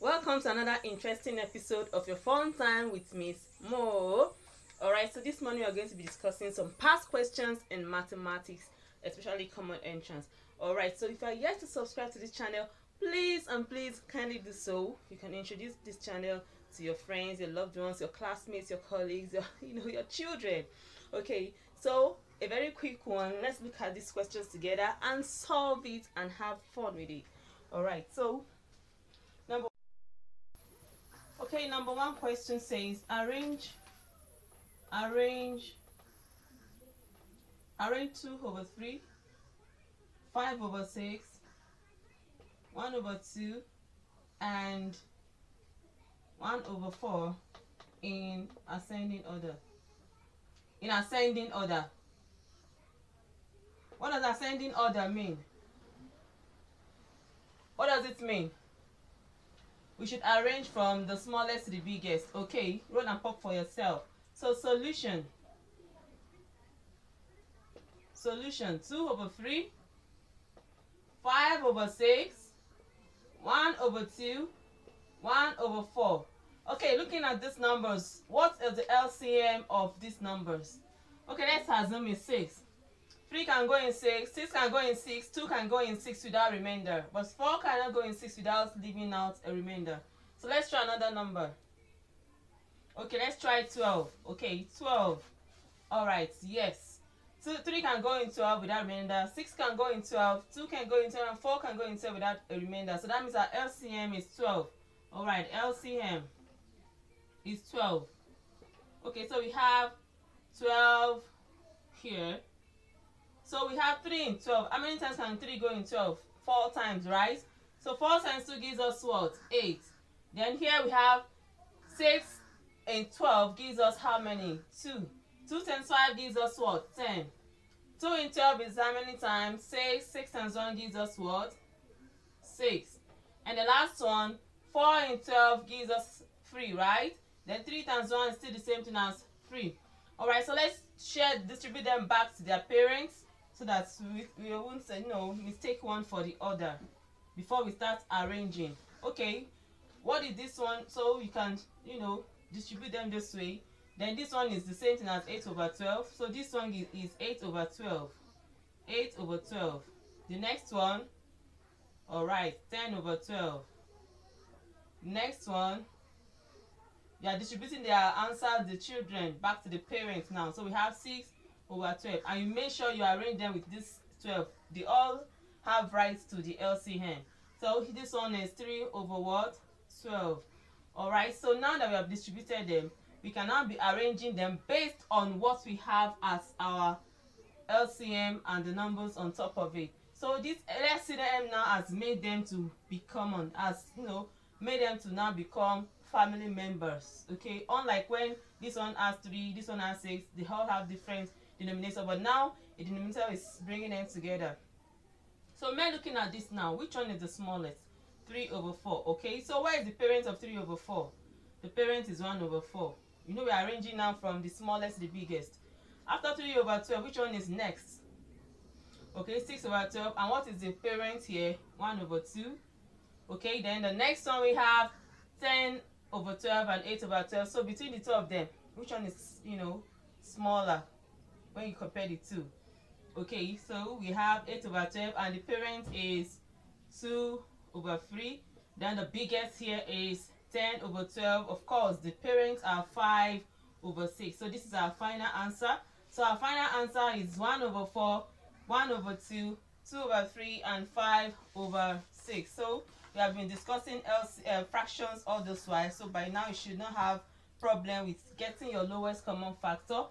Welcome to another interesting episode of your fun time with Miss Mo. Alright, so this morning we are going to be discussing some past questions in mathematics, especially common entrance. Alright, so if you are yet to subscribe to this channel, please and please kindly do so. You can introduce this channel to your friends, your loved ones, your classmates, your colleagues, your you know your children. Okay, so a very quick one. Let's look at these questions together and solve it and have fun with it. Alright, so number Okay, number one question says arrange arrange arrange 2 over 3 5 over 6 1 over 2 and 1 over 4 in ascending order. In ascending order. What does ascending order mean? What does it mean we should arrange from the smallest to the biggest. Okay roll and pop for yourself. So solution. Solution 2 over 3 5 over 6 1 over 2 1 over 4 okay looking at these numbers what is the LCM of these numbers? Okay let's assume it's 6 3 can go in 6 6 can go in 6 2 can go in 6 without remainder. But 4 cannot go in 6 without leaving out a remainder. So let's try another number. Okay let's try 12 okay 12 all right yes. Two, 3 can go in 12 without remainder. 6 can go in 12 2 can go in 12 and 4 can go in 12 without a remainder. So that means our LCM is 12 all right LCM is 12 okay so we have 12 here so we have 3 in 12 how many times can 3 go in 12 4 times right? So 4 times 2 gives us what? 8 then here we have 6 in 12 gives us how many? 2 2 times 5 gives us what? 10 2 in 12 is how many times? 6 6 times 1 gives us what? 6 and the last one 4 in 12 gives us 3 right? Then 3 times 1 is still the same thing as 3 alright so let's share distribute them back to their parents so that we, we won't say no mistake one for the other before we start arranging. Okay what is this one? So you can you know distribute them this way. Then this one is the same thing as 8 over 12 so this one is, is 8 over 12 8 over 12 the next one all right 10 over 12 next one they are distributing their answer the children back to the parents now. So we have 6 over 12 and you make sure you arrange them with this 12 they all have rights to the LCM so this one is 3 over what? 12 all right so now that we have distributed them we can now be arranging them based on what we have as our LCM and the numbers on top of it. So this LCM now has made them to be common as you know made them to now become family members. Okay unlike when this one has three this one has six they all have different denominator but now a denominator is bringing them together. So we're looking at this now. Which one is the smallest? 3 over 4 okay so where is the parent of 3 over 4 the parent is 1 over 4 you know we're arranging now from the smallest to the biggest. After 3 over 12 which one is next? Okay 6 over 12 and what is the parent here? 1 over 2 okay then the next one we have 10 over 12 and 8 over 12 so between the two of them which one is you know smaller when you compare the two. Okay so we have 8 over 12 and the parent is 2 over 3 then the biggest here is 10 over 12 of course the parents are 5 over 6 so this is our final answer. So our final answer is 1 over 4 1 over 2 2 over 3 and 5 over 6 so we have been discussing else uh, fractions all this while. So by now you should not have problem with getting your lowest common factor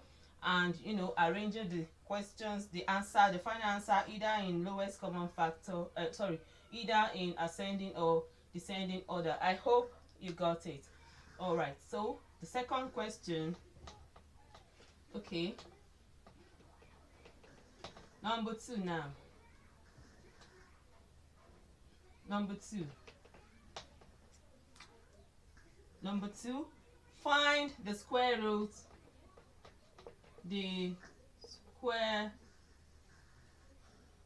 and you know arranging the questions the answer the final answer either in lowest common factor uh, sorry either in ascending or descending order. I hope you got it. All right so the second question okay. Number two now. Number two. Number two find the square root the square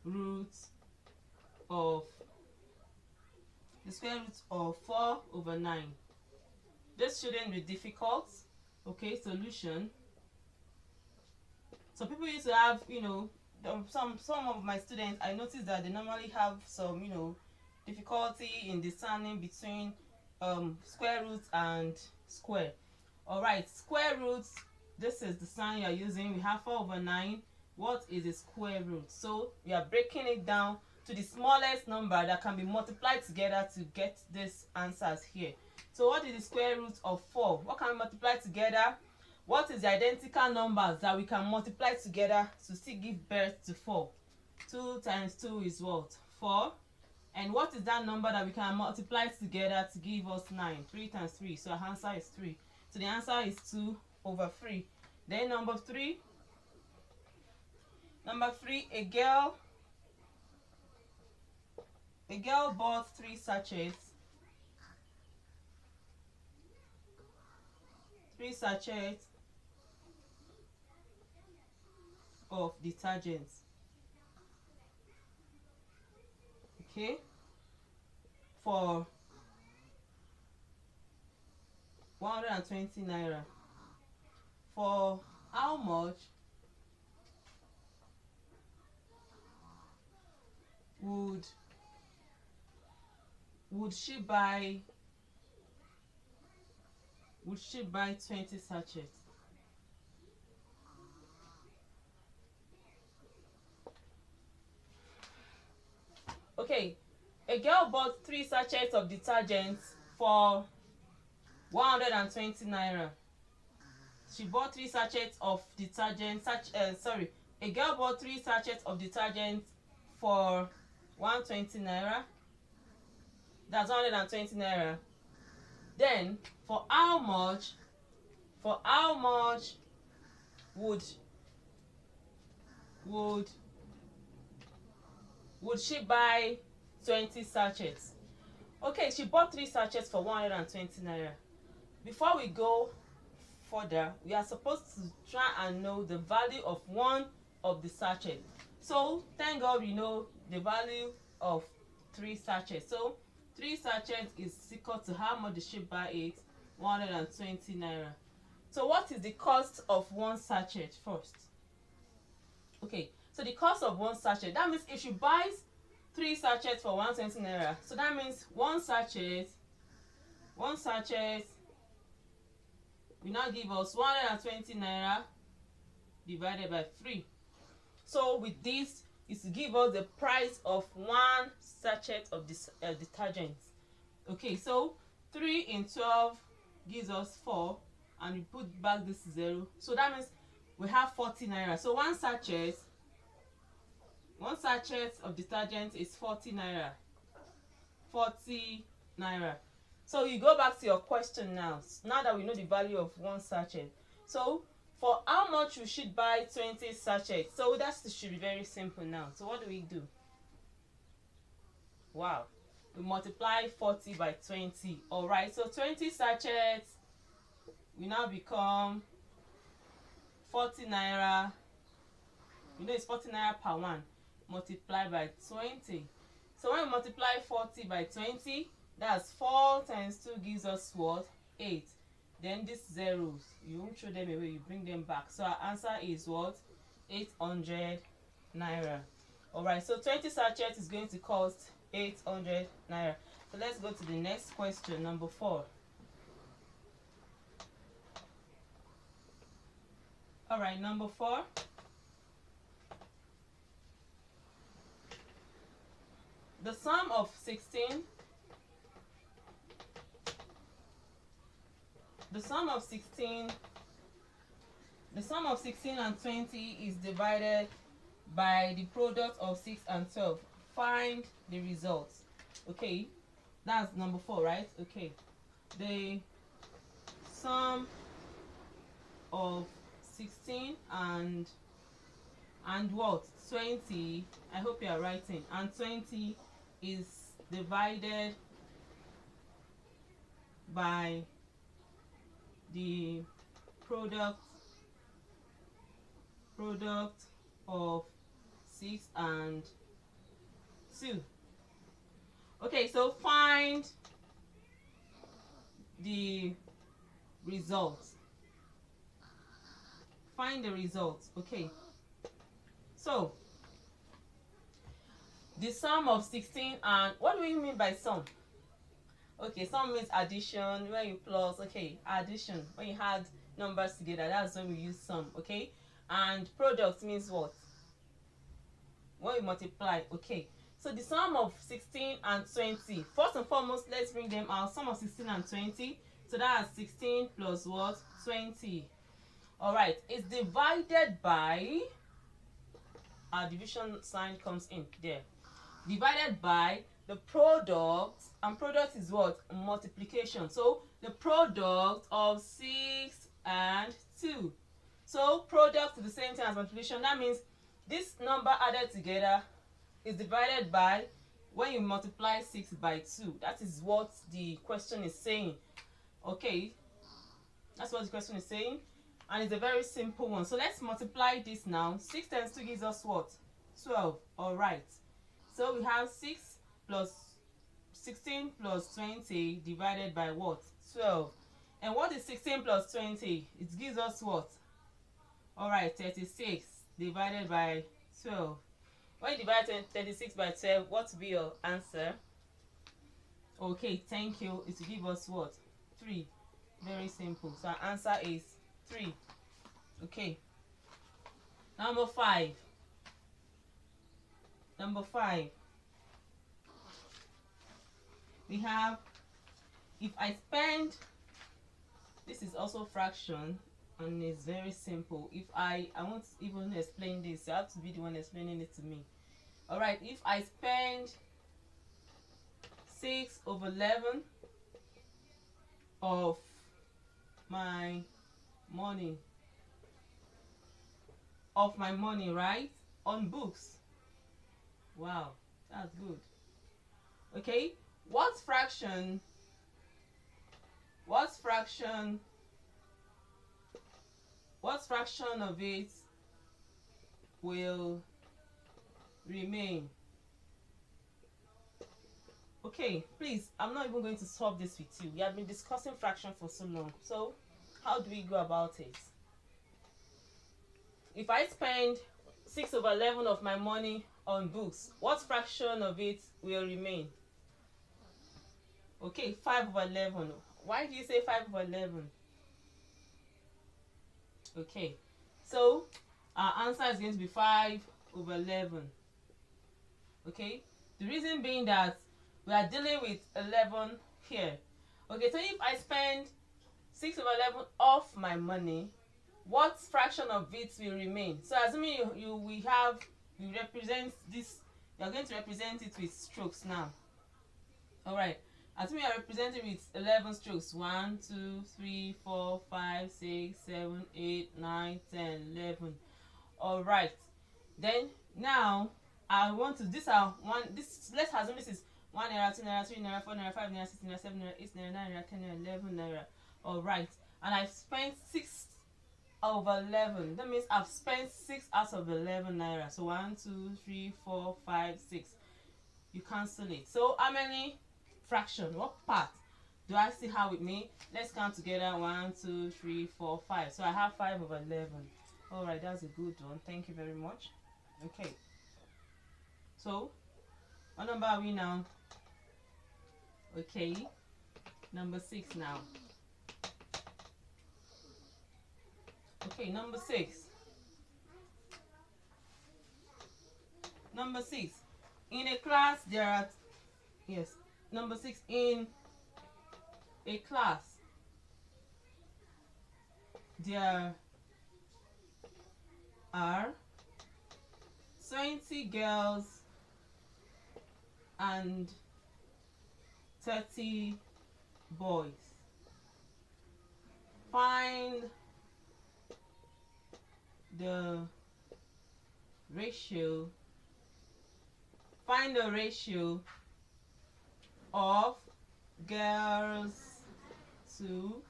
root of the square root of 4 over 9. This shouldn't be difficult. Okay, solution. So people used to have, you know, some some of my students, I noticed that they normally have some, you know, difficulty in discerning between um, square root and square. Alright, square roots, this is the sign you are using. We have 4 over 9. What is the square root? So we are breaking it down to the smallest number that can be multiplied together to get these answers here. So what is the square root of 4? What can we multiply together? What is the identical numbers that we can multiply together to still give birth to 4? 2 times 2 is what? 4. And what is that number that we can multiply together to give us 9? 3 times 3. So our answer is 3. So the answer is 2 over 3. Then number 3. Number 3, a girl a girl bought 3 sachets. 3 sachets of detergents. Okay? For 120 naira for how much would would she buy would she buy 20 sachets? Okay a girl bought three sachets of detergents for 120 naira she bought three sachets of detergent such uh, sorry a girl bought three sachets of detergent for 120 naira. That's 120 naira. Then for how much for how much would would would she buy 20 sachets? Okay she bought three sachets for 120 naira. Before we go further we are supposed to try and know the value of one of the sachet. So thank god we know the value of three sachets. So three sachets is equal to how much did she buy it? 120 naira. So what is the cost of one sachet first? Okay so the cost of one sachet that means if she buys three sachets for 120 naira so that means one sachet one sachet will now give us 120 naira divided by 3 so with this is to give us the price of one sachet of this uh, detergent. Okay so 3 in 12 gives us 4 and we put back this 0 so that means we have 40 naira. So one sachet one sachet of detergent is 40 naira. 40 naira so you go back to your question now now that we know the value of one sachet. So for how much you should buy 20 sachets so that should be very simple now. So what do we do? Wow. We multiply 40 by 20 all right so 20 sachets we now become 40 naira. You know it's 40 naira per one. Multiply by 20 so when we multiply 40 by 20 that's 4 times 2 gives us what? 8 then these zeros you won't throw them away you bring them back. So our answer is what? 800 naira. All right so 20 sachets is going to cost 800 naira. So let's go to the next question number four. All right number four. The sum of 16 the sum of 16 the sum of 16 and 20 is divided by the product of 6 and 12 find the results. Okay that's number four right? Okay. The sum of 16 and and what? 20 i hope you are writing. And 20 is divided by the product product of 6 and 2 Okay, so find the results. Find the results. Okay. So, the sum of 16 and what do we mean by sum? Okay, sum means addition, when you plus, okay, addition, when you add numbers together, that's when we use sum, okay? And product means what? When you multiply, okay. So the sum of 16 and 20. First and foremost, let's bring them out. Sum of 16 and 20. So that's 16 plus what? 20. Alright, it's divided by, our division sign comes in there. Divided by the product, and product is what? Multiplication. So the product of 6 and 2. So product is the same thing as multiplication. That means this number added together is divided by when you multiply 6 by 2. That is what the question is saying. Okay, that's what the question is saying. And it's a very simple one. So let's multiply this now. 6 times 2 gives us what? 12. Alright. So we have 6 plus 16 plus 20 divided by what? 12. And what is 16 plus 20? It gives us what? Alright, 36 divided by 12. When you divide 36 by 12, what will be your answer? Okay, thank you. It will give us what? 3. Very simple. So our answer is 3. Okay. Number 5. Number 5. We have, if I spend, this is also fraction, and it's very simple. If I, I won't even explain this, you have to be the one explaining it to me. All right if i spend 6 over 11 of my money of my money right on books. Wow that's good. Okay what fraction what fraction what fraction of it will remain? Okay please i'm not even going to solve this with you. We have been discussing fraction for so long. So how do we go about it? If i spend 6 over 11 of my money on books what fraction of it will remain okay 5 over 11 why do you say 5 over 11 okay so our answer is going to be 5 over 11 okay the reason being that we are dealing with 11 here. Okay so if i spend 6 over 11 off my money what fraction of it will remain? So assuming you, you we have you represent this you are going to represent it with strokes now. All assuming you are representing with 11 strokes 1 2 3 4 5 6 7 8 9 10 11 all right then now I want to this are one this let's assume this is one naira, two naira, three naira, four naira, five naira, six naira, seven naira, eight naira, nine naira, ten naira, eleven naira. Alright. And I've spent six over eleven. That means I've spent six out of eleven naira. So one, two, three, four, five, six. You cancel it. So how many fraction? What part do I still have with me? Let's count together. One, two, three, four, five. So I have five over eleven. Alright, that's a good one. Thank you very much. Okay. So, what number are we now? Okay, number six now. Okay, number six. Number six. In a class, there are, yes, number six, in a class, there are 20 girls and 30 boys. Find the ratio find the ratio of girls to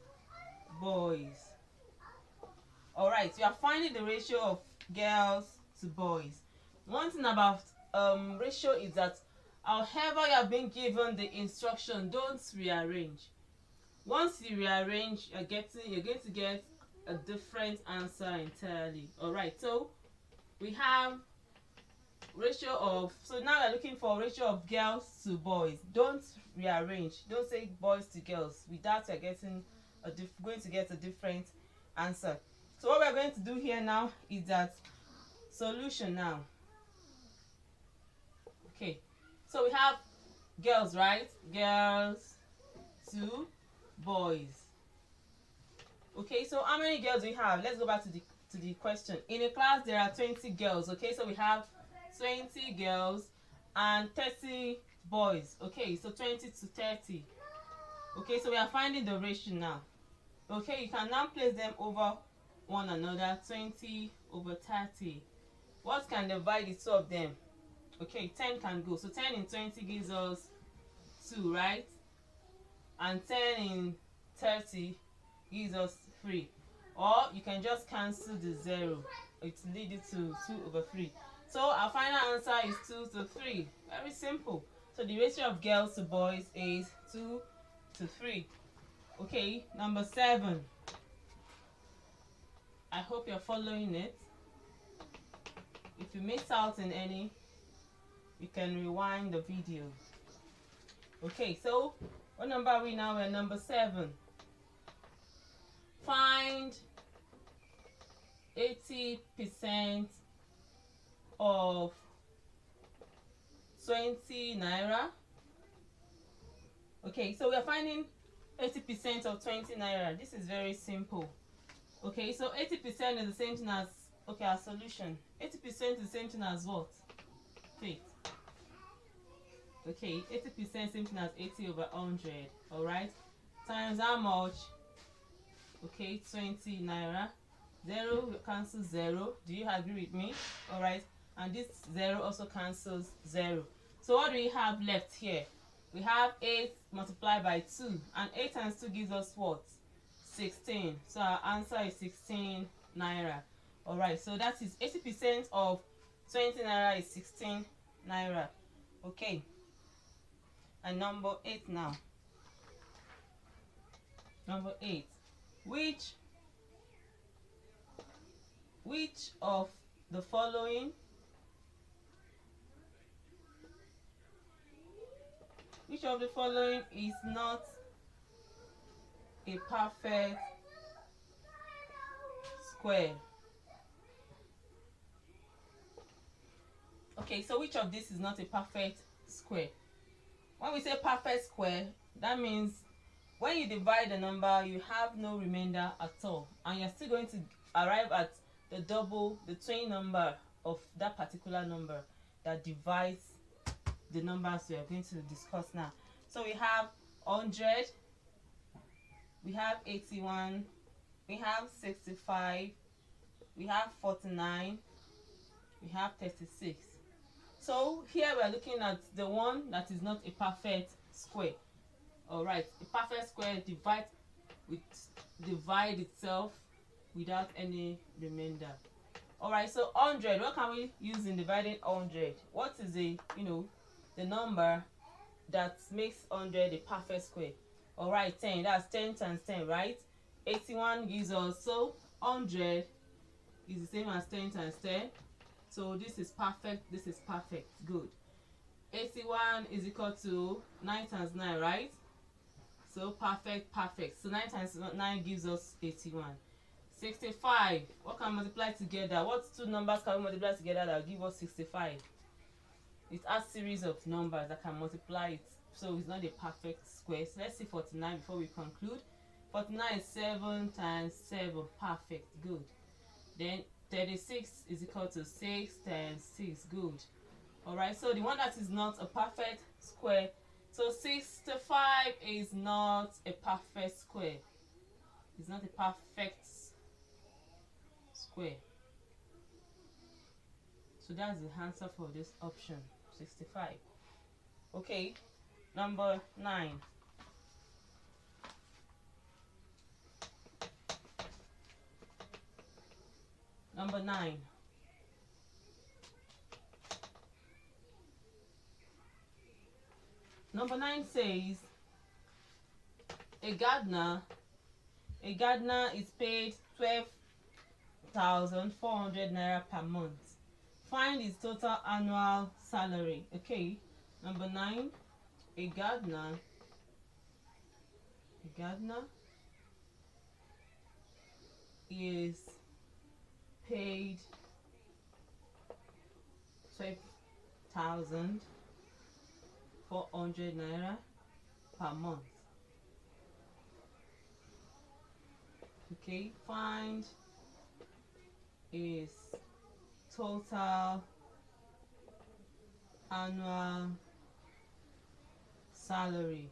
boys all right you are finding the ratio of girls to boys one thing about um ratio is that However, you have been given the instruction, don't rearrange. Once you rearrange, you're getting you're going to get a different answer entirely. Alright, so we have ratio of so now we're looking for ratio of girls to boys. Don't rearrange. Don't say boys to girls. With that you're getting a going to get a different answer. So what we're going to do here now is that solution now. Okay, so we have girls, right? Girls to boys. Okay, so how many girls do we have? Let's go back to the to the question. In a class, there are 20 girls. Okay, so we have 20 girls and 30 boys. Okay, so 20 to 30. Okay, so we are finding the ratio now. Okay, you can now place them over one another. 20 over 30. What can divide the two of them? Okay, 10 can go. So 10 in 20 gives us 2, right? And 10 in 30 gives us 3. Or you can just cancel the 0. It leads to 2 over 3. So our final answer is 2 to 3. Very simple. So the ratio of girls to boys is 2 to 3. Okay, number 7. I hope you're following it. If you miss out in any, you can rewind the video. Okay, so what number are we now? We're number 7. Find 80% of 20 naira. Okay, so we are finding 80% of 20 naira. This is very simple. Okay, so 80% is the same thing as, okay, our solution. 80% is the same thing as what? Faith. Okay, 80% is the same thing as 80 over 100. Alright, times how much? Okay, 20 naira. 0 cancels 0. Do you agree with me? Alright, and this 0 also cancels 0. So what do we have left here? We have 8 multiplied by 2. And 8 times 2 gives us what? 16. So our answer is 16 naira. Alright, so that is 80% of 20 naira is 16 naira. Okay. And number 8 now. Number 8. Which which of the following which of the following is not a perfect square. Okay so which of this is not a perfect square? When we say perfect square that means when you divide the number you have no remainder at all. And you're still going to arrive at the double the twin number of that particular number that divides the numbers we are going to discuss now. So we have 100 we have 81 we have 65 we have 49 we have 36 so here we are looking at the one that is not a perfect square. All right a perfect square divide with divide itself without any remainder. All right so 100 what can we use in dividing 100 what is the you know the number that makes 100 a perfect square. All right 10 that's 10 times 10 right? 81 gives us so 100 is the same as 10 times 10 so this is perfect this is perfect good. 81 is equal to 9 times 9 right? So perfect perfect. So 9 times 9 gives us 81 65 what can multiply together? What two numbers can we multiply together that will give us 65 it has series of numbers that can multiply it. So it's not a perfect square. So let's see 49 before we conclude. 49 is 7 times 7 perfect. Good. Then 36 is equal to 6 times 6 good. All right. So the one that is not a perfect square. So 65 is not a perfect square. It's not a perfect square. So that's the answer for this option 65 okay number 9 number 9 number nine says a gardener a gardener is paid 12,400 naira per month. Find his total annual salary. Okay, number nine, a gardener, a gardener is paid 12,400 naira per month. okay find is total annual salary.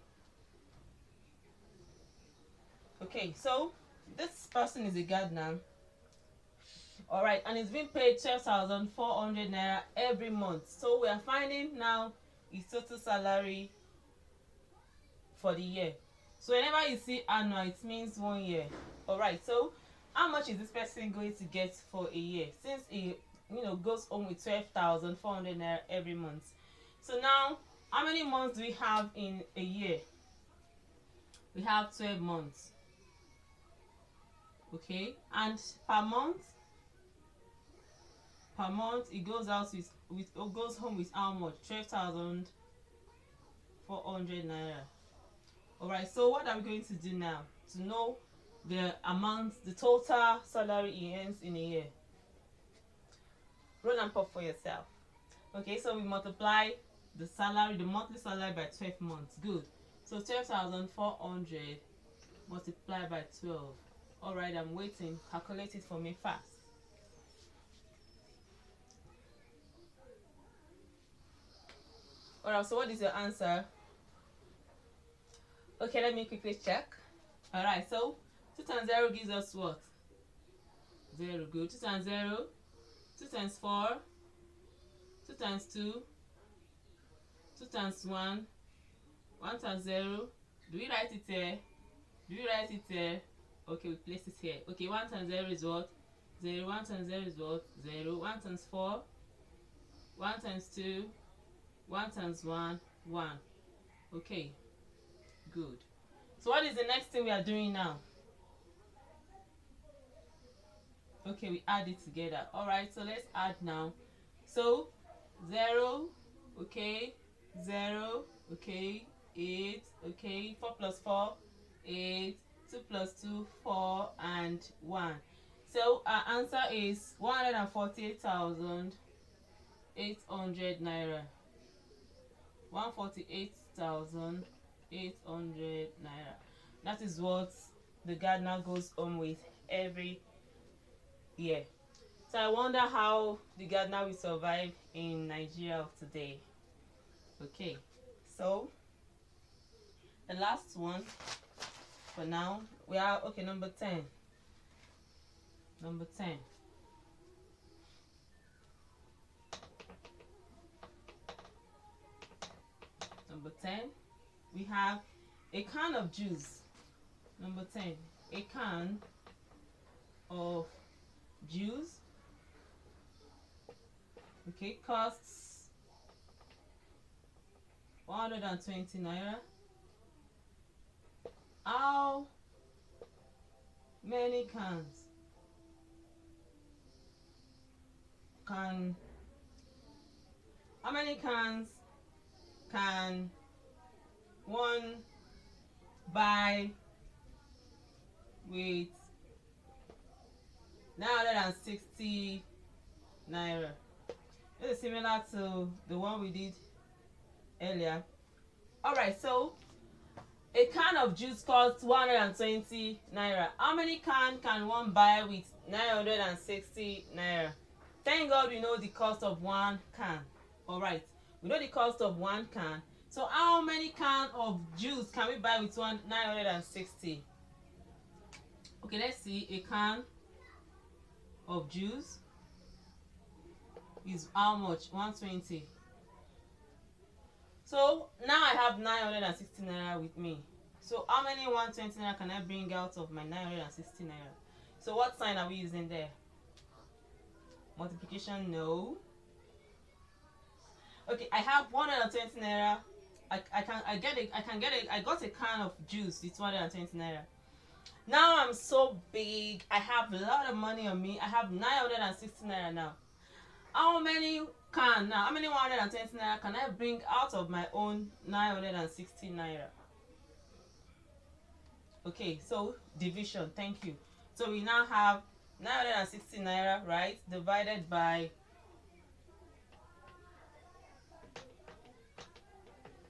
Okay so this person is a gardener all right and he's being paid 12,400 naira every month. So we are finding now his total salary for the year. So whenever you see annual it means one year. All right so how much is this person going to get for a year? Since he you know goes home with 12,400 naira every month. So now how many months do we have in a year? We have 12 months. Okay and per month? Per month it goes out with with goes home with how much? 12,400 naira. All right so what are we going to do now? To know the amount, the total salary he earns in a year. Roll and pop for yourself. Okay, so we multiply the salary, the monthly salary by 12 months. Good. So 12,400 multiplied by 12. Alright, I'm waiting. Calculate it for me fast. Alright, so what is your answer? Okay, let me quickly check. Alright, so 2 times 0 gives us what? 0. Good. 2 times 0. 2 times 4. 2 times 2. 2 times 1. 1 times 0. Do we write it here? Do we write it here? Okay, we place it here. Okay, 1 times 0 is what? 0. 1 times 0 is what? 0. 1 times 4. 1 times 2. 1 times 1. 1. Okay. Good. So what is the next thing we are doing now? Okay we add it together. All right so let's add now. So zero okay zero okay eight okay four plus four eight two plus two four and one. So our answer is one hundred and forty-eight thousand eight hundred naira. one forty-eight thousand eight hundred naira. That is what the gardener goes home with every yeah. So i wonder how the gardener will survive in nigeria of today. Okay. So the last one for now. We are okay number 10 number 10 number 10 we have a can of juice. Number 10 a can of juice okay costs 120 naira. How many cans can how many cans can one buy with 960 naira. This is similar to the one we did earlier. All right so a can of juice costs 120 naira. How many can can one buy with 960 naira? Thank god we know the cost of one can. All right we know the cost of one can. So how many can of juice can we buy with one 960 okay let's see a can of juice is how much? 120 so now i have 960 naira with me. So how many 120 naira can i bring out of my 960 naira? So what sign are we using there? Multiplication no. Okay i have 120 naira. I, I can I get it I can get it I got a can of juice it's 120 naira. Now I'm so big. I have a lot of money on me. I have 960 naira now. How many can now how many 120 naira can I bring out of my own 960 naira? Okay so division thank you. So we now have 960 naira right divided by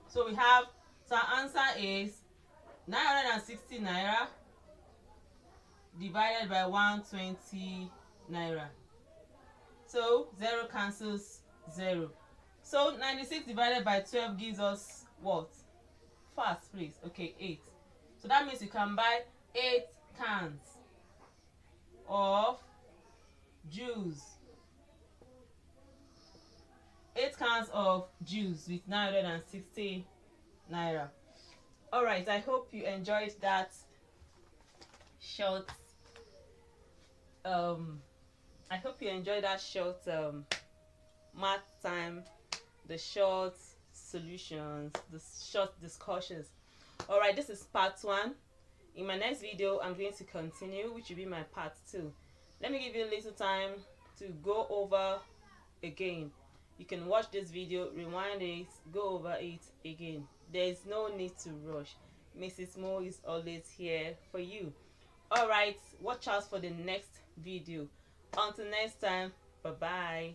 so we have so our answer is 960 naira divided by 120 naira. So 0 cancels 0 so 96 divided by 12 gives us what? Fast please. Okay 8 so that means you can buy 8 cans of juice. 8 cans of juice with 960 naira. All right i hope you enjoyed that short um i hope you enjoyed that short um math time the short solutions the short discussions. All right this is part one. In my next video i'm going to continue which will be my part two. Let me give you a little time to go over again. You can watch this video rewind it go over it again. There's no need to rush. Mrs mo is always here for you. All right watch out for the next video. Until next time bye bye